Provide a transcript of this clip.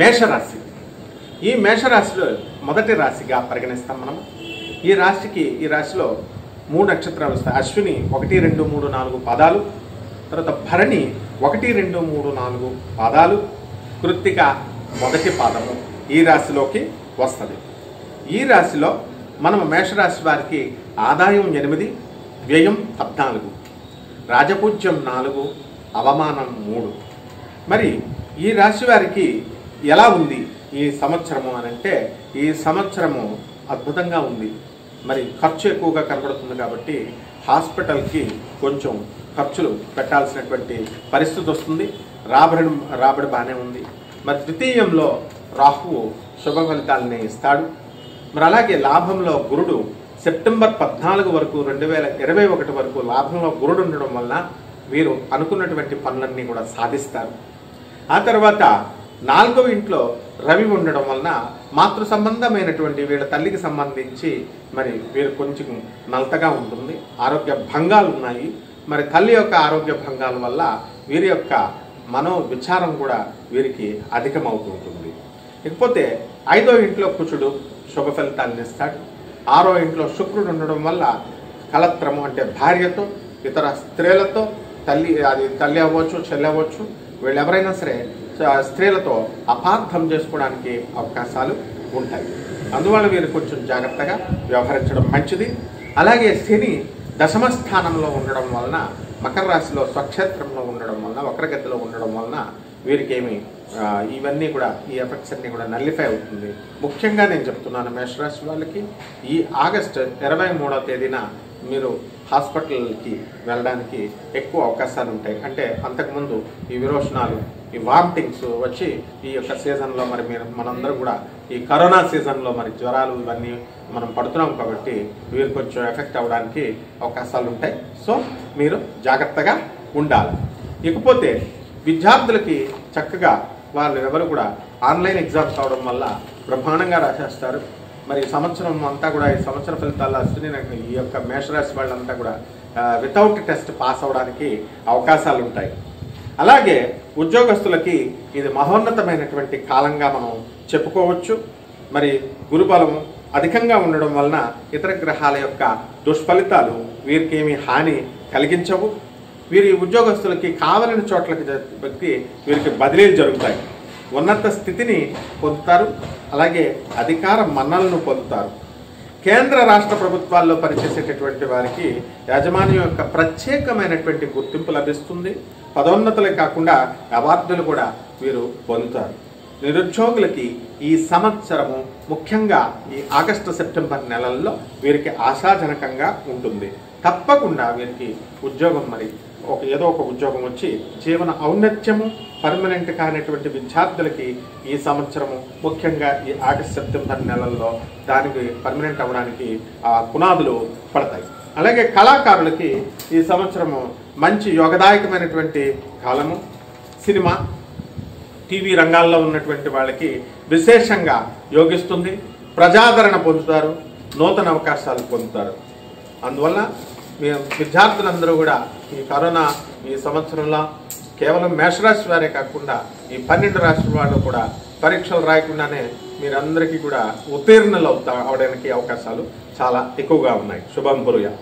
మేషరాశి. ఈ మేషరాశిలో మొదటి రాశిగా పరిగణిస్తాం మనం. ఈ రాశికి ఈ రాశిలో మూడు నక్షత్రాలు వస్తాయి. అశ్విని ఒకటి రెండు మూడు నాలుగు పాదాలు. తర్వాత భరణి ఒకటి రెండు మూడు నాలుగు పాదాలు. కృత్తిక మొదటి పాదము ఈ రాశిలోకి వస్తుంది. ఈ రాశిలో మనం మేషరాశి వారికి ఆదాయం ఎనిమిది వ్యయం పద్నాలుగు రాజపూజ్యం నాలుగు అవమానం మూడు. మరి ఈ రాశి వారికి ఎలా ఉంది ఈ సంవత్సరము అని అంటే ఈ సంవత్సరము అద్భుతంగా ఉంది. మరి ఖర్చు ఎక్కువగా కనబడుతుంది కాబట్టి హాస్పిటల్కి కొంచెం ఖర్చులు పెట్టాల్సినటువంటి పరిస్థితి వస్తుంది. రాబడి రాబడి బాగానే ఉంది. మరి ద్వితీయంలో రాహువు శుభ ఫలితాలని ఇస్తాడు. మరి అలాగే లాభంలో గురుడు సెప్టెంబర్ పద్నాలుగు వరకు రెండు వేల ఇరవై ఒకటి వరకు లాభంలో గురుడు ఉండడం వలన వీరు అనుకున్నటువంటి పనులన్నీ కూడా సాధిస్తారు. ఆ తర్వాత నాలుగవ ఇంట్లో రవి ఉండడం వలన మాతృ సంబంధమైనటువంటి వీళ్ళ తల్లికి సంబంధించి మరి వీరు కొంచెం నలతగా ఉంటుంది ఆరోగ్య భంగాలు ఉన్నాయి. మరి తల్లి యొక్క ఆరోగ్య భంగాల వల్ల వీరి యొక్క మనో విచారం కూడా వీరికి అధికమవుతుంటుంది. ఇకపోతే ఐదో ఇంట్లో కుచుడు శుభ ఫలితాలను ఇస్తాడు. ఆరో ఇంట్లో శుక్రుడు ఉండడం వల్ల కలత్రము అంటే భార్యతో ఇతర స్త్రీలతో తల్లి అది తల్లి అవ్వచ్చు చెల్లి అవ్వచ్చు వీళ్ళు ఎవరైనా సరే స్త్రీలతో అపార్థం చేసుకోవడానికి అవకాశాలు ఉంటాయి. అందువల్ల వీరు కొంచెం జాగ్రత్తగా వ్యవహరించడం మంచిది. అలాగే శని దశమ స్థానంలో ఉండడం వలన మకర రాశిలో స్వక్షేత్రంలో ఉండడం వలన వక్రగతిలో ఉండడం వలన వీరికి ఏమి ఇవన్నీ కూడా ఈ ఎఫెక్ట్స్ అన్నీ కూడా నల్లిఫై అవుతుంది. ముఖ్యంగా నేను చెప్తున్నాను మేషరాశి వాళ్ళకి ఈ ఆగస్ట్ ఇరవై మూడో తేదీన మీరు హాస్పిటల్కి వెళ్ళడానికి ఎక్కువ అవకాశాలు ఉంటాయి అంటే అంతకుముందు ఈ విరోచనాలు ఈ వామిటింగ్స్ వచ్చి ఈ యొక్క సీజన్లో మరి మీరు మనందరం కూడా ఈ కరోనా సీజన్లో మరి జ్వరాలు ఇవన్నీ మనం పడుతున్నాం కాబట్టి వీరు కొంచెం ఎఫెక్ట్ అవ్వడానికి అవకాశాలు ఉంటాయి సో మీరు జాగ్రత్తగా ఉండాలి. ఇకపోతే విద్యార్థులకి చక్కగా వాళ్ళు ఎవరు కూడా ఆన్లైన్ ఎగ్జామ్స్ అవడం వల్ల బ్రహ్మాండంగా రాసేస్తారు. మరి సంవత్సరం అంతా కూడా ఈ సంవత్సర ఫలితాల్లో అశ్విని నక్ష- ఈ యొక్క మేషరాశి వాళ్ళంతా కూడా వితౌట్ టెస్ట్ పాస్ అవడానికి అవకాశాలు ఉంటాయి అలాగే ఉద్యోగస్తులకి ఇది మహోన్నతమైనటువంటి కాలంగా మనం చెప్పుకోవచ్చు. మరి గురుబలము అధికంగా ఉండడం వలన ఇతర గ్రహాల యొక్క దుష్ఫలితాలు వీరికి ఏమీ హాని కలిగించవు. వీరి ఉద్యోగస్తులకి కావలని చోట్లకి వ్యక్తి వీరికి బదిలీలు జరుగుతాయి. ఉన్నత స్థితిని పొందుతారు అలాగే అధికార మన్నలను పొందుతారు. కేంద్ర రాష్ట్ర ప్రభుత్వాల్లో పనిచేసేటటువంటి వారికి యాజమాన్యం యొక్క ప్రత్యేకమైనటువంటి గుర్తింపు లభిస్తుంది. పదోన్నతులే కాకుండా అవార్డులు కూడా వీరు పొందుతారు. నిరుద్యోగులకి ఈ సంవత్సరము ముఖ్యంగా ఈ ఆగస్టు సెప్టెంబర్ నెలల్లో వీరికి ఆశాజనకంగా ఉంటుంది. తప్పకుండా వీరికి ఉద్యోగం మరి ఒక ఏదో ఒక ఉద్యోగం వచ్చి జీవన ఔన్నత్యము పర్మనెంట్ కానటువంటి విద్యార్థులకి ఈ సంవత్సరము ముఖ్యంగా ఈ ఆగస్ట్ సెప్టెంబర్ నెలల్లో దానికి పర్మనెంట్ అవ్వడానికి ఆ పునాదులు పడతాయి. అలాగే కళాకారులకి ఈ సంవత్సరము మంచి యోగదాయకమైనటువంటి కాలము సినిమా టీవీ రంగాల్లో ఉన్నటువంటి వాళ్ళకి విశేషంగా యోగిస్తుంది ప్రజాదరణ పొందుతారు నూతన అవకాశాలు పొందుతారు. అందువల్ల మీ విద్యార్థులందరూ కూడా ఈ కరోనా ఈ సంవత్సరంలో కేవలం మేషరాశి వారే కాకుండా ఈ పన్నెండు రాశుల వాళ్ళు కూడా పరీక్షలు రాయకుండానే మీరందరికీ కూడా ఉత్తీర్ణులు అవుతా అవడానికి అవకాశాలు చాలా ఎక్కువగా ఉన్నాయి. శుభం పురుగా